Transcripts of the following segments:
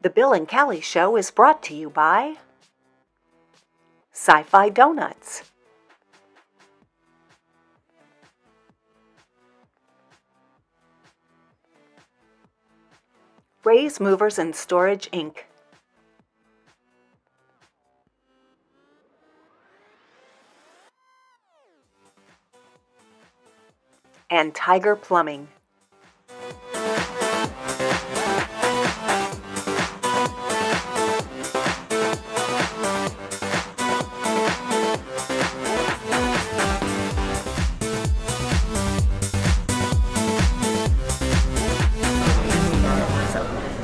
The Bill and Kali Show is brought to you by Sci Fi Donuts. Raise Movers and Storage Inc. And Tiger Plumbing.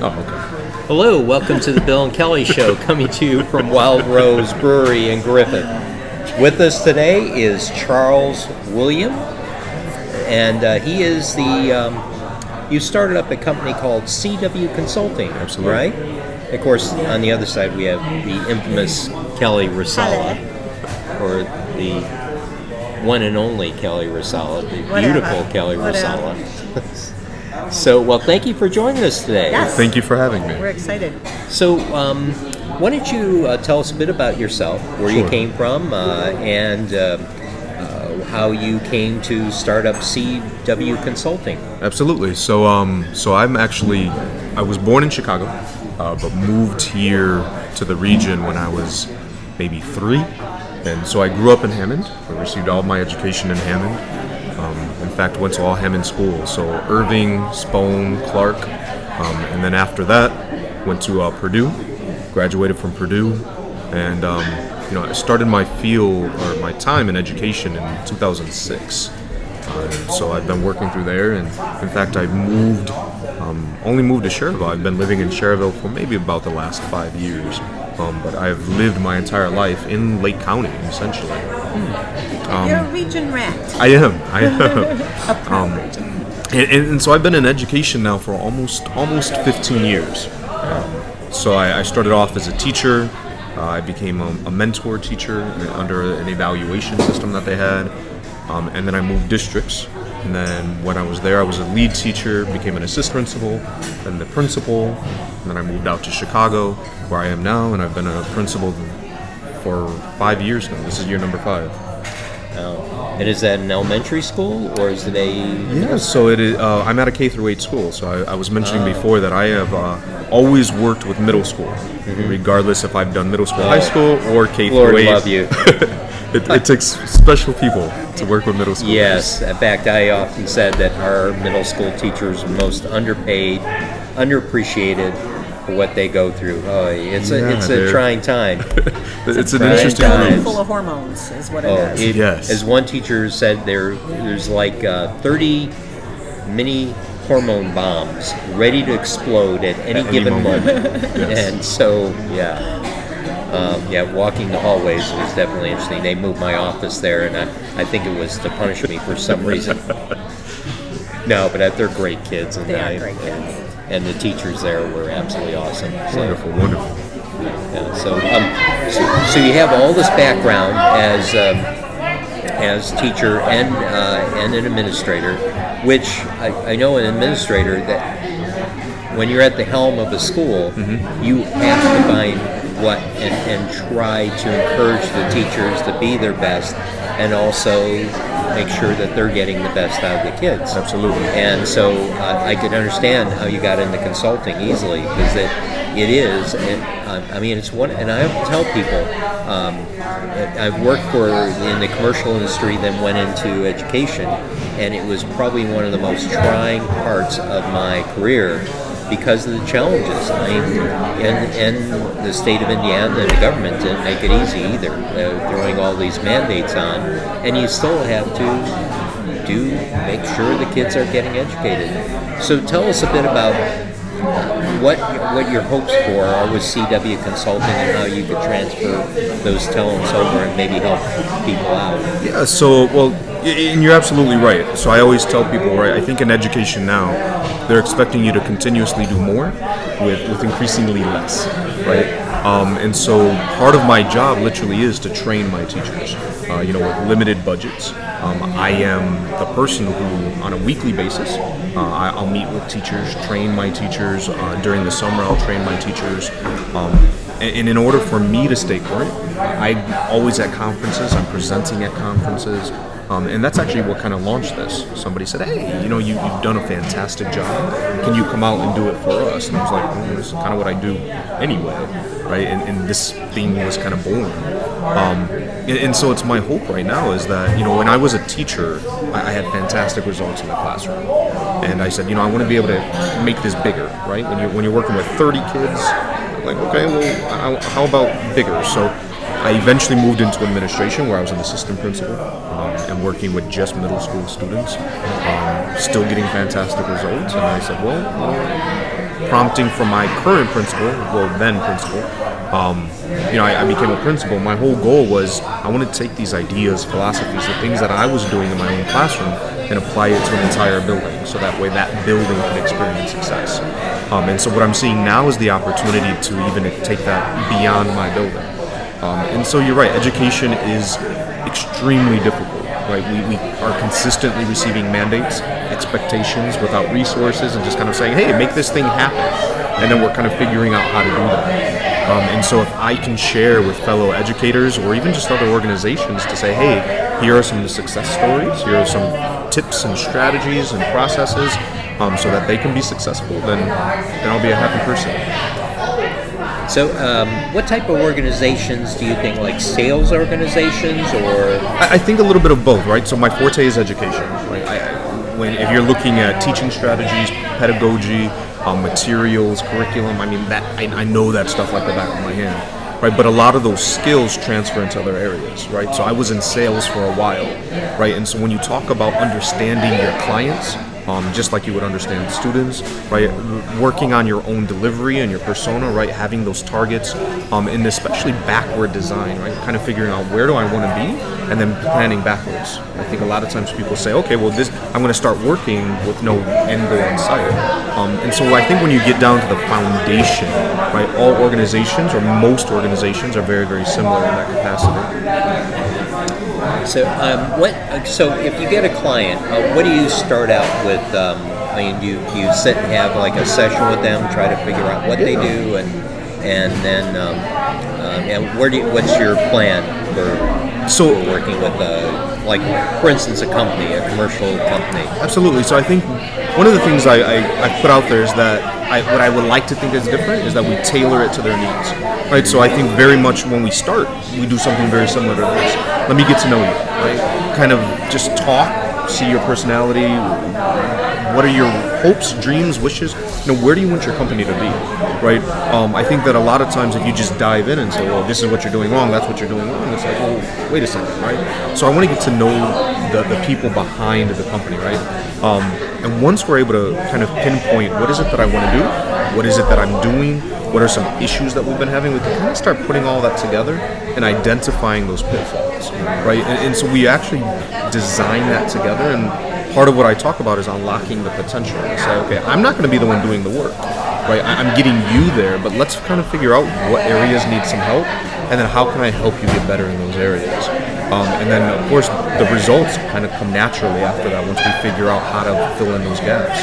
Oh. Hello, welcome to the Bill and Kelly Show, coming to you from Wildrose Brewery in Griffith. With us today is Charles William, and uh, he is the. Um, you started up a company called CW Consulting, Absolutely. right? Of course, on the other side we have the infamous Kelly Rasala, or the one and only Kelly Rasala, the Whatever. beautiful Kelly Whatever. Rasala. so, well, thank you for joining us today. Yes. Thank you for having me. We're excited. So, um, why don't you uh, tell us a bit about yourself, where you came from, uh, and uh, how you came to start up CW Consulting? Absolutely. So, um, so I'm actually, I was born in Chicago, uh, but moved here to the region when I was maybe three, and so I grew up in Hammond. I received all my education in Hammond. Um, in fact, went to all Hammond schools. So Irving, Spone, Clark, um, and then after that, went to uh, Purdue. Graduated from Purdue, and um, you know, I started my field or my time in education in 2006. Uh, so I've been working through there, and in fact, I've moved, um, only moved to Schererville. I've been living in Schererville for maybe about the last five years, um, but I've lived my entire life in Lake County, essentially. You're a region rat. I am. I am. um, and, and, and so I've been in education now for almost almost 15 years. Um, so I, I started off as a teacher. Uh, I became a, a mentor teacher under an evaluation system that they had, um, and then I moved districts. And then when I was there, I was a lead teacher, became an assistant principal, then the principal, and then I moved out to Chicago, where I am now, and I've been a principal for five years now. This is year number five. Uh, and is that an elementary school, or is it a? Yeah, so it is. Uh, I'm at a K through 8 school. So I, I was mentioning before that I have uh, always worked with middle school, regardless if I've done middle school, high school, or K Lord through 8. love you. it, it takes special people to work with middle school. Yes. In fact, I often said that our middle school teachers are most underpaid, underappreciated what they go through. Oh, it's a it's a trying time. it's an interesting time. group. Full of hormones is what it Oh, is. it- Yes. As one teacher said, there there's like uh, 30 mini hormone bombs ready to explode at any At any given moment. moment. Yes. And so, yeah. Um, yeah, walking the hallways was definitely interesting. They moved my office there, and I, I think it was to punish me for some reason. No, but they're great kids, and They are great kids. And the teachers there were absolutely awesome. So, Wonderful, wonderful. yeah, so, um, so, so you have all this background as um, as teacher and uh, and an administrator, which I, I know an administrator that when you're at the helm of a school, you have to find what and, and try to encourage the teachers to be their best, and also make sure that they're getting the best out of the kids. Absolutely. And so uh, I could understand how you got into consulting easily because it, it is. And, uh, I mean, it's one. And I tell people, um, I've worked for in the commercial industry, then went into education, and it was probably one of the most trying parts of my career because of the challenges. I mean, and, and the state of Indiana and the government didn't make it easy either, uh, throwing all these mandates on, and you still have to do make sure the kids are getting educated. So tell us a bit about what what your hopes for are with CW Consulting and how you could transfer those talents over and maybe help people out. Yeah, so, well, and you're absolutely right. So I always tell people, right, I think in education now, they're expecting you to continuously do more with, with increasingly less, right? Um, and so part of my job literally is to train my teachers, uh, you know, with limited budgets. Um, I am the person who, on a weekly basis, uh, I'll meet with teachers, train my teachers. Uh, during the summer, I'll train my teachers. Um, and, in order for me to stay current, I'm always at conferences. I'm presenting at conferences. Um, and that's actually what kind of launched this. Somebody said, "Hey, you know, you, have done a fantastic job. Can you come out and do it for us?" And I was like, well, "This is kind of what I do anyway, right?" And, and this thing was kind of born. Um, and, so it's my hope right now is that you know, when I was a teacher, I, had fantastic results in the classroom, and I said, you know, I want to be able to make this bigger, right? When you when you're working with 30 kids, like, okay, well, how about bigger? So I eventually moved into administration where I was an assistant principal um, and working with just middle school students, um, still getting fantastic results. And I said, well, well prompting from my current principal, well, then principal, um, you know, I, I, became a principal. My whole goal was I want to take these ideas, philosophies, the things that I was doing in my own classroom, and apply it to an entire building, so that way that building can experience success. Um, and so what I'm seeing now is the opportunity to even take that beyond my building. Um, and so you're right, education is extremely difficult, right? We, we are consistently receiving mandates, expectations without resources, and just kind of saying, hey, make this thing happen. And then we're kind of figuring out how to do that. Um, and so if I can share with fellow educators or even just other organizations to say, hey, here are some of the success stories, here are some tips and strategies and processes um, so that they can be successful, then, then I'll be a happy person. So, um, what type of organizations do you think, like sales organizations, or? I, I, think a little bit of both, right? So my forte is education. Right? I, when if you're looking at teaching strategies, pedagogy, um, materials, curriculum, I mean that I, I know that stuff like the back of my hand right? But a lot of those skills transfer into other areas, right? So I was in sales for a while, right? And so when you talk about understanding your clients, um, just like you would understand students, right? Working on your own delivery and your persona, right? Having those targets, um, and especially backward design, right? Kind of figuring out where do I want to be, and then planning backwards. I think a lot of times people say, okay, well, this I'm going to start working with no end goal in sight, um, and so I think when you get down to the foundation, right? All organizations or most organizations are very, very similar in that capacity. So, um, what? So, if you get a client, uh, what do you start out with? Um, I mean, you you sit and have like a session with them, try to figure out what they do, and and then um, um, and where do you, what's your plan for so for working with a like for instance a company, a commercial company? Absolutely. So I think one of the things I, I, I put out there is that I, what I would like to think is different is that we tailor it to their needs, right? So I think very much when we start, we do something very similar to this. Let me get to know you, right? Kind of just talk, see your personality. What are your hopes, dreams, wishes? You know, where do you want your company to be, right? Um, I think that a lot of times if you just dive in and say, well, this is what you're doing wrong, that's what you're doing wrong, it's like, well, wait a second, right? So I want to get to know the, the people behind the company, right? Um, and once we're able to kind of pinpoint what is it that I want to do, what is it that I'm doing, what are some issues that we've been having, we can kind of start putting all that together and identifying those pitfalls, right? And, and so we actually design that together and part of what I talk about is unlocking the potential. I say, okay, I'm not going to be the one doing the work, right? I'm getting you there, but let's kind of figure out what areas need some help, and then how can I help you get better in those areas. Um, and then, of course, the results kind of come naturally after that once we figure out how to fill in those gaps.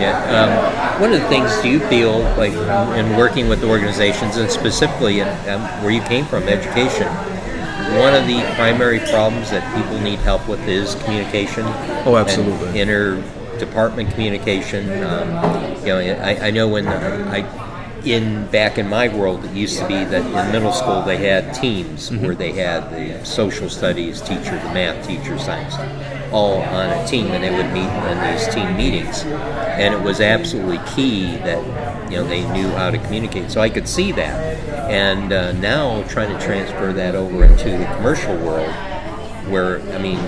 Yeah. Um, one of the things do you feel like in working with organizations, and specifically in, um, where you came from, education, one of the primary problems that people need help with is communication. Oh, absolutely. Inter department communication. Um, you know, I, I know when I in back in my world, it used to be that in middle school they had teams mm-hmm. where they had the social studies teacher, the math teacher, science, all on a team, and they would meet in these team meetings. And it was absolutely key that you know they knew how to communicate. So I could see that, and uh, now trying to transfer that over into the commercial world, where I mean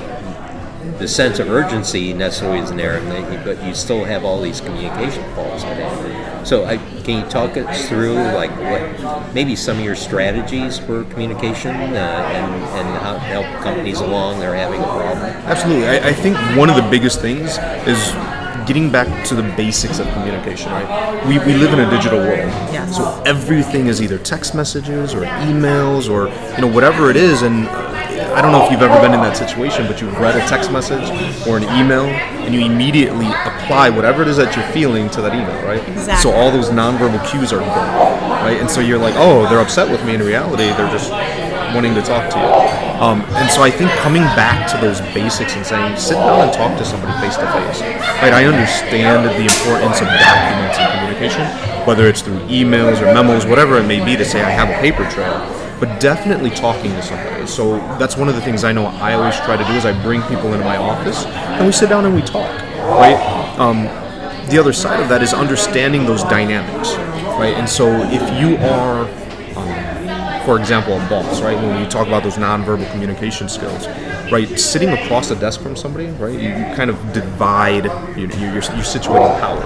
the sense of urgency necessarily isn't there, but you still have all these communication faults it. So, I, can you talk us through like what maybe some of your strategies for communication uh, and and how to help companies along they're having a problem? Absolutely, I, I think one of the biggest things is getting back to the basics of communication, right? We, we live in a digital world. Yes. So everything is either text messages or emails or, you know, whatever it is. And I don't know if you've ever been in that situation, but you've read a text message or an email, and you immediately apply whatever it is that you're feeling to that email, right? Exactly. So all those nonverbal cues are gone, right? And so you're like, oh, they're upset with me. In reality, they're just wanting to talk to you. Um, and so I think coming back to those basics and saying, sit down and talk to somebody face to face. Right? I understand the importance of documents and communication, whether it's through emails or memos, whatever it may be, to say I have a paper trail. But definitely talking to somebody. So that's one of the things I know I always try to do is I bring people into my office and we sit down and we talk. Right? Um, the other side of that is understanding those dynamics, right? And so if you are for example, a boss, right? When you talk about those nonverbal communication skills, right? Sitting across the desk from somebody, right? You, you kind of divide, you, you're, you're situating power,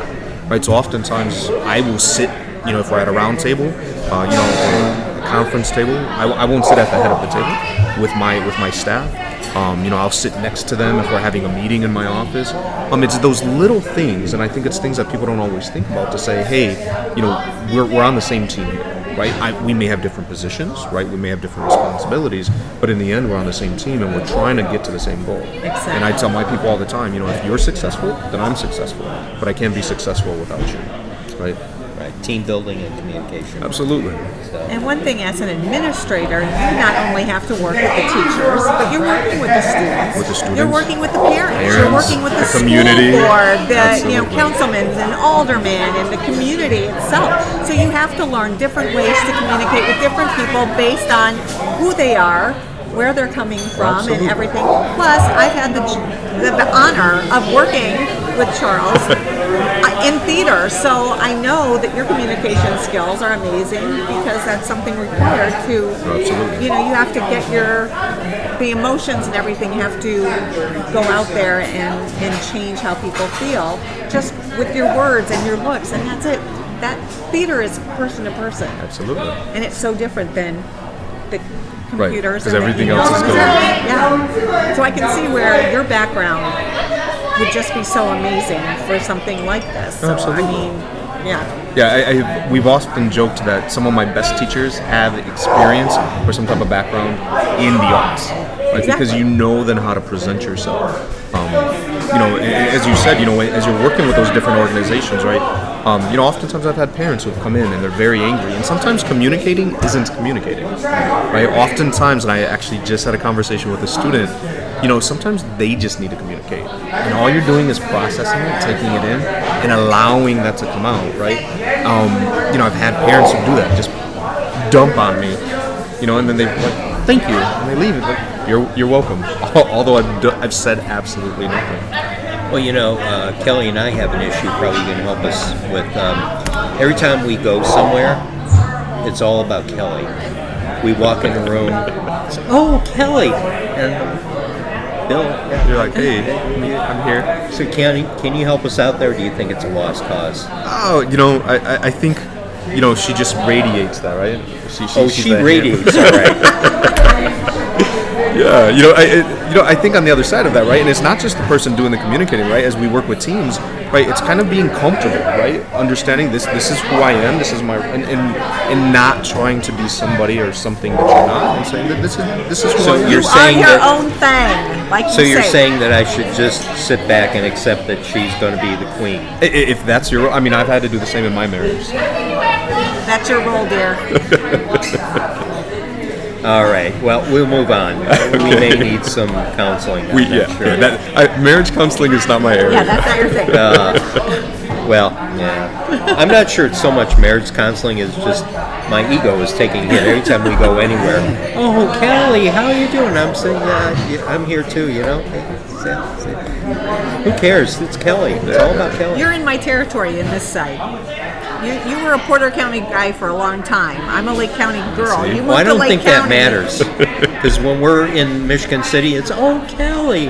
right? So oftentimes I will sit, you know, if we're at a round table, uh, you know, conference table, I, I won't sit at the head of the table with my with my staff. Um, you know, I'll sit next to them if we're having a meeting in my office. Um, it's those little things, and I think it's things that people don't always think about to say, hey, you know, we're, we're on the same team right? I, we may have different positions, right? We may have different responsibilities, but in the end, we're on the same team and we're trying to get to the same goal. Exactly. And I tell my people all the time, you know, if you're successful, then I'm successful, but I can't be successful without you, right? Right. Team building and communication. Absolutely. So, And one thing, as an administrator, you not only have to work with the teachers, but you're working with the students. With the students. You're working with the parents. you're working with the, the community. school board, the you know councilmen and aldermen, and the community itself. So you have to learn different ways to communicate with different people based on who they are. Where they're coming from Absolutely. and everything. Plus, I've had the, the, the honor of working with Charles in theater, so I know that your communication skills are amazing because that's something required to. Absolutely. You know, you have to get your the emotions and everything. You have to go out there and and change how people feel just with your words and your looks, and that's it. That theater is person to person, Absolutely. and it's so different than the computers 'cause and the everything else is going- Yeah. So I can see where your background would just be so amazing for something like this. So, Absolutely. I mean, yeah. Yeah, I, I, we've often joked that some of my best teachers have experience or some type of background in the arts, right? Because you know then how to present yourself. Um, you know, as you said, you know, as you're working with those different organizations, right? Um, you know, oftentimes I've had parents who've come in and they're very angry, and sometimes communicating isn't communicating, right? Oftentimes, and I actually just had a conversation with a student. You know, sometimes they just need to communicate, and all you're doing is processing it, taking it in, and allowing that to come out, right? Um, you know, I've had parents who do that, just dump on me, you know, and then they like, thank you, and they leave it. Like, you're you're welcome. Although I've I've said absolutely nothing. well, you know, uh, Kelly and I have an issue. Probably going to help us with. Um, every time we go somewhere, it's all about Kelly. We walk in the room. Oh, Kelly, and Bill. You're like, hey, I'm here. So can can you help us out there? Do you think it's a lost cause? Oh, you know, I, I, I think, you know, she just radiates that, right? She, Oh, she that hand. radiates. All right. Yeah, you know, I, it, you know, I think on the other side of that, right, and it's not just the person doing the communicating, right? As we work with teams, right, it's kind of being comfortable, right? Understanding this, this is who I am, this is my, and and, and not trying to be somebody or something that you're not, and saying that this is this is who So I am. you're you saying are your that- own thing, like So you you're say. saying that I should just sit back and accept that she's going to be the queen? I- i- if that's your, I mean, I've had to do the same in my marriage. That's your role, dear. All right. Well, we'll move on. We may need some counseling. I'm We, not yeah, sure. yeah, that, I, marriage counseling is not my area. Yeah, that's not your thing. Well, yeah. I'm not sure it's so much marriage counseling as just my ego is taking it every time we go anywhere. Oh, Kelly, how are you doing? I'm saying, uh, yeah, I'm here too. You know. Say- say- Who cares? It's Kelly. It's all about Kelly. You're in my territory in this site. You, you were a Porter County guy for a long time. I'm a Lake County girl. You Well, I don't Lake think that matters because when we're in Michigan City, it's oh Kelly.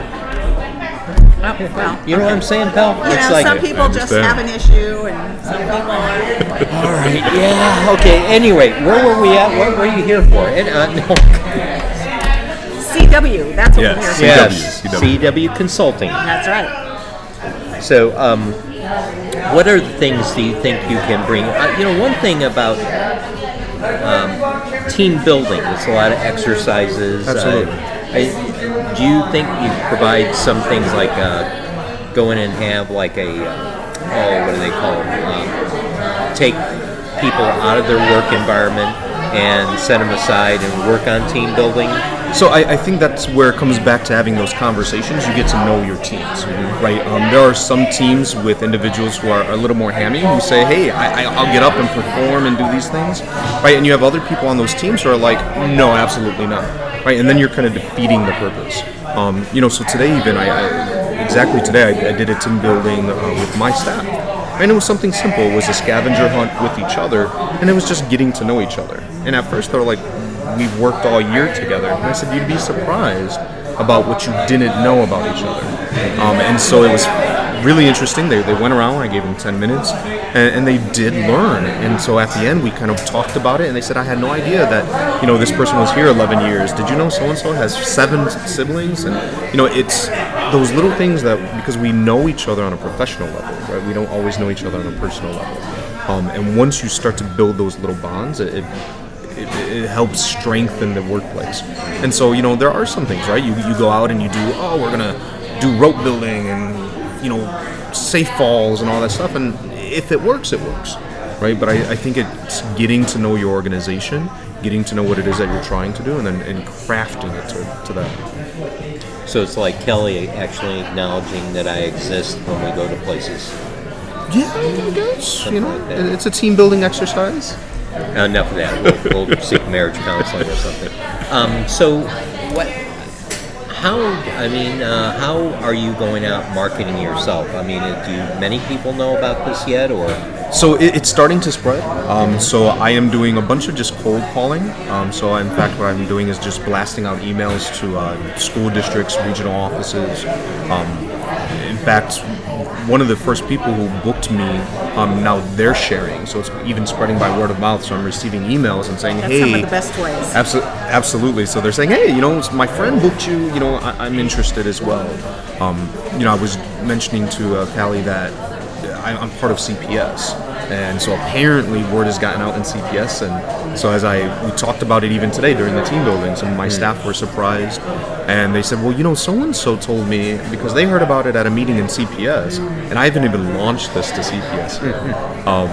Oh, well, You know what I'm saying, pal? you it's know, like some people just have an issue, and some people are. all right, yeah, okay. Anyway, where were we at? What were you here for? And, uh, no. CW. That's what Yes. we're here for. Yes, CW. CW Consulting. That's right. So, um, what are the things do you think you can bring? Uh, you know, one thing about um, team building, it's a lot of exercises. Absolutely. Uh, I, do you think you provide some things like uh, go in and have like a uh, oh what do they call them? Um, take people out of their work environment and set them aside and work on team building. So I, I think that's where it comes back to having those conversations. You get to know your teams, right? Um, there are some teams with individuals who are a little more hammy who say, "Hey, I, will get up and perform and do these things," right? And you have other people on those teams who are like, "No, absolutely not," right? And then you're kind of defeating the purpose. Um, you know, so today even I, I exactly today I, I, did a team building uh, with my staff, and it was something simple. Was a scavenger hunt with each other, and it was just getting to know each other. And at first they were like, we've worked all year together. And I said, you'd be surprised about what you didn't know about each other. Um, and so it was really interesting. They, they went around, I gave them 10 minutes, and, and, they did learn. And so at the end, we kind of talked about it, and they said, I had no idea that, you know, this person was here 11 years. Did you know so and so has seven siblings? And, you know, it's those little things that, because we know each other on a professional level, right? We don't always know each other on a personal level. Um, and once you start to build those little bonds, it, it it, it, helps strengthen the workplace. And so, you know, there are some things, right? You, you go out and you do, oh, we're going to do rope building and, you know, safe falls and all that stuff. And if it works, it works, right? But I, I think it's getting to know your organization, getting to know what it is that you're trying to do, and then and crafting it to, to that. So it's like Kelly actually acknowledging that I exist when we go to places. Yeah, I guess. Something you know, like it's a team building exercise. Enough of that. We'll, we'll seek marriage counseling or something. Um, so, what? How? I mean, uh, how are you going out marketing yourself? I mean, do many people know about this yet, or? So it, it's starting to spread. Um, so I am doing a bunch of just cold calling. Um, so in fact, what I'm doing is just blasting out emails to uh, school districts, regional offices. Um, fact, one of the first people who booked me, um, now they're sharing, so it's even spreading by word of mouth. So I'm receiving emails and saying, That's "Hey, some of the best ways." Abso- absolutely. So they're saying, "Hey, you know, my friend booked you. You know, I- am interested as well." Um, you know, I was mentioning to uh, Kali that I'm part of CPS, and so apparently word has gotten out in CPS, and so as I we talked about it even today during the team building, some of my mm. staff were surprised, and they said, well, you know, so and so told me because they heard about it at a meeting in CPS, and I haven't even launched this to CPS um,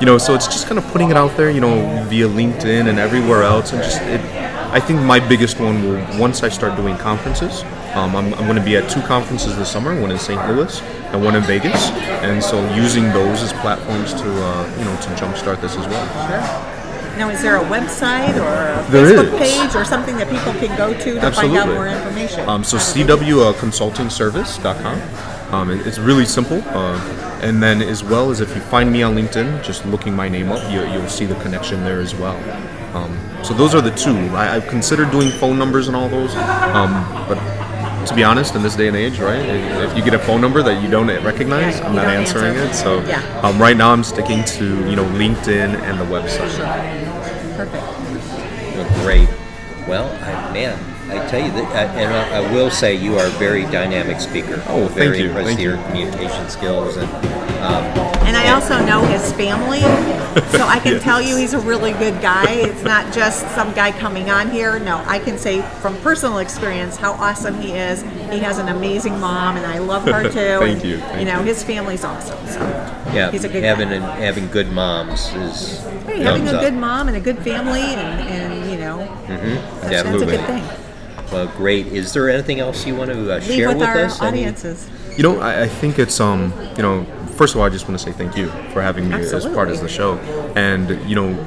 you know, so it's just kind of putting it out there, you know, via LinkedIn and everywhere else, and just it. I think my biggest one will once I start doing conferences. Um, I'm, I'm going to be at two conferences this summer, one in St. Louis and one in Vegas, and so using those as platforms to uh, you know to jumpstart this as well. Sure. Now, is there a website or a there Facebook is. page or something that people can go to to Absolutely. find out more information? Um, so cwconsultingservice.com. Um, it's really simple. Uh, and then, as well as if you find me on LinkedIn, just looking my name up, you, will see the connection there as well. Um, so those are the two. I, have considered doing phone numbers and all those, um, but to be honest, in this day and age, right? If you get a phone number that you don't recognize, yeah, I'm not answering answer. it. So yeah. um, right now, I'm sticking to you know LinkedIn and the website. Perfect. Well, great. Well, I, man, I tell you that, and I, I, will say you are a very dynamic speaker. Oh, thank very you. impressed thank your you. communication skills and. Um, and I also know his family, so I can yes. tell you he's a really good guy. It's not just some guy coming on here. No, I can say from personal experience how awesome he is. He has an amazing mom, and I love her too. Thank and, you. Thank you know, you. his family's awesome. So yeah, he's a good having guy. An, having good moms is hey, having a up. good mom and a good family, and, and you know, mm-hmm. that's, that's, a good thing. Well, great. Is there anything else you want to uh, share with, with our us? audiences? Any? You know, I, I, think it's um, you know, first of all, I just want to say thank you for having me Absolutely. as part of the show, and you know,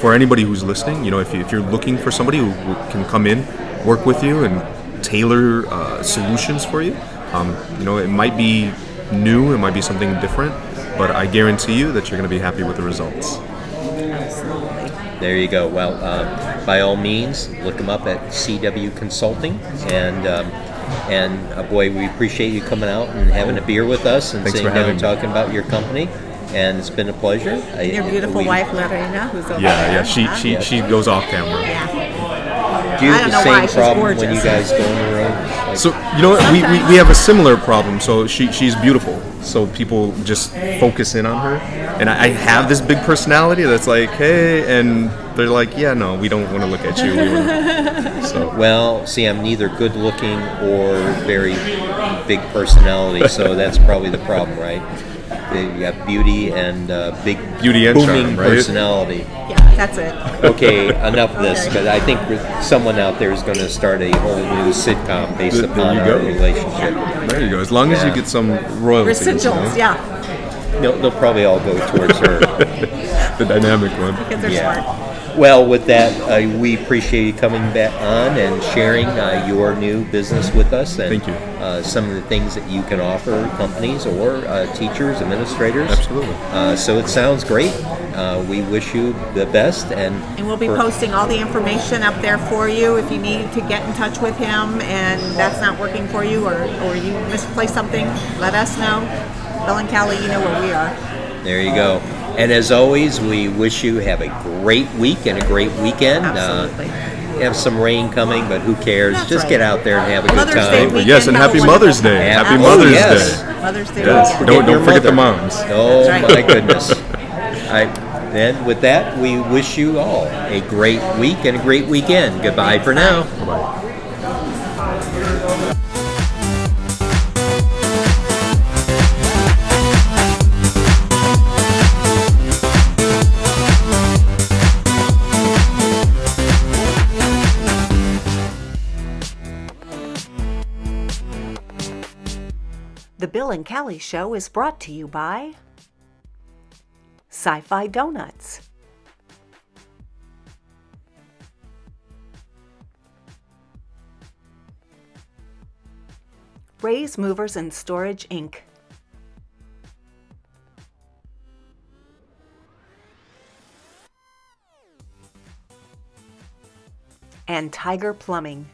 for anybody who's listening, you know, if, you, if you're looking for somebody who, who can come in, work with you, and tailor uh, solutions for you, um, you know, it might be new, it might be something different, but I guarantee you that you're going to be happy with the results. Absolutely. There you go. Well, um, by all means, look them up at CW Consulting, and um, and uh, boy, we appreciate you coming out and having a beer with us and Thanks sitting down and talking about your company. And it's been a pleasure. Your beautiful we, wife, Lorena, who's over yeah, there. yeah, she she she goes off camera. Yeah. Do you have the know why. same problem when you guys go on the road? Like, So you know what? We, we, we have a similar problem. So she she's beautiful. So people just focus in on her, and I, I have this big personality that's like, hey, and they're like, yeah, no, we don't want to look at you. We wanna-" So well, see, I'm neither good looking or very big personality, so that's probably the problem, right? You got beauty and uh, big Beauty and booming charm, right? personality. Yeah, that's it. Okay, enough of this Okay. because I think someone out there is going to start a whole new sitcom based There- there upon you our go. relationship. there you go. As long as you get some royalties, you know? Residuals, yeah, They'll, they'll probably all go towards her. the dynamic one. because they're Yeah. smart. Well, with that, uh, we appreciate you coming back on and sharing uh, your new business with us and Thank you. Uh, some of the things that you can offer companies or uh, teachers, administrators. Absolutely. Uh, so it sounds great. Uh, we wish you the best, and And we'll be for- posting all the information up there for you if you need to get in touch with him and that's not working for you or, or you misplaced something, let us know. Bill and Kali, you know where we are. There you go. And as always, we wish you have a great week and a great weekend. Absolutely. Uh, have some rain coming, but who cares? That's Just right. get out there and have a good time. Day weekend. Yes, and happy Mother's Day. time. Happy Oh, Mother's yes. Day. Mother's Day Yes. weekend. Don't Forget your don't forget the moms. Oh right. my goodness. I, then with that, we wish you all a great week and a great weekend. Goodbye for now. Bye. Bill and Kali Show is brought to you by Sci Fi Donuts. Raise Movers and Storage Inc. And Tiger Plumbing.